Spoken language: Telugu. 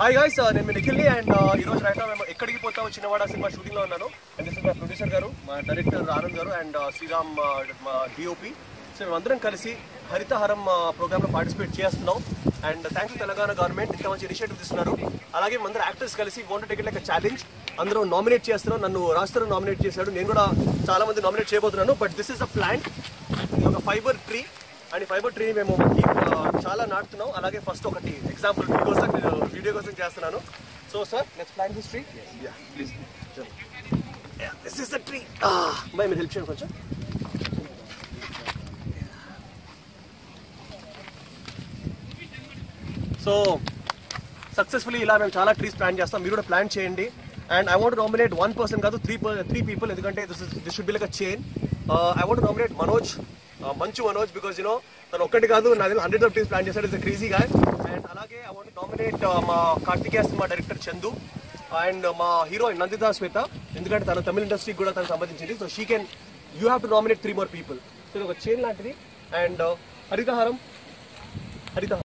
హాయ్ గాయ్స్ uh, నేను మీ నిఖిల్ని అండ్ uh, ఈ రోజు రైట్ మేము ఎక్కడికి పోతాం చిన్నవాడ సినిమా షూటింగ్లో ఉన్నాను. అండ్ దిస్ మా ప్రొడ్యూసర్ గారు మా డైరెక్టర్ ఆనంద్ గారు అండ్ uh, శ్రీరామ్ మా డిఓపి సో మేమందరం కలిసి హరితహారం ప్రోగ్రామ్లో పార్టిసిపేట్ చేస్తున్నాం. And thank you Telangana government ఇంత మంచి ఇనిషియేటివ్ తీస్తున్నారు. అలాగే మందరం యాక్టర్స్ కలిసి వాంట్ టికెట్ లైక్ ఛాలెంజ్ అందరూ నామినేట్ చేస్తున్నాం. నన్ను రాస్తారు నామినేట్ చేశాడు. నేను కూడా చాలామంది నామినేట్ చేయబోతున్నాను. But this is a plant ఇది ఒక ఫైబర్ ట్రీ అండ్ ఈ ఫైబర్ ట్రీ మేము చాలా నాటుతున్నాం. అలాగే ఫస్ట్ ఒకటి ఎగ్జాంపుల్ మీకోసం నేను వీడియో కోసం చేస్తున్నాను. So sir next plant this tree please this is the tree by మీరు హెల్ప్ చేయండి కొంచెం. సో సక్సెస్ఫుల్లీ ఇలా మేము చాలా ట్రీస్ ప్లాన్ చేస్తాం. మీరు కూడా ప్లాన్ చేయండి. And I want nominate one person కాదు త్రీ త్రీ పీపుల్ ఎందుకంటే this this should be like a chain I want nominate Manoj Manchu Manoj because you know తను ఒక్కటి కాదు నా దగ్గర హండ్రెడ్ ఆఫ్ టీమ్స్ ప్లాన్ చేశాడు ఇస్ క్రేజీ గా అండ్ అలాగే ఐ వాంట్ నామినేట్ మా కార్తికేయ uh, మా డైరెక్టర్ చందు. అండ్ మా హీరోయిన్ నందితా శ్వేత. ఎందుకంటే తన తమిళ ఇండస్ట్రీకి కూడా తనకు సంబంధించింది. So she can you have to nominate three more people so ఇది ఒక చైన్ లాంటిది. అండ్ హరితహారం uh, హరిత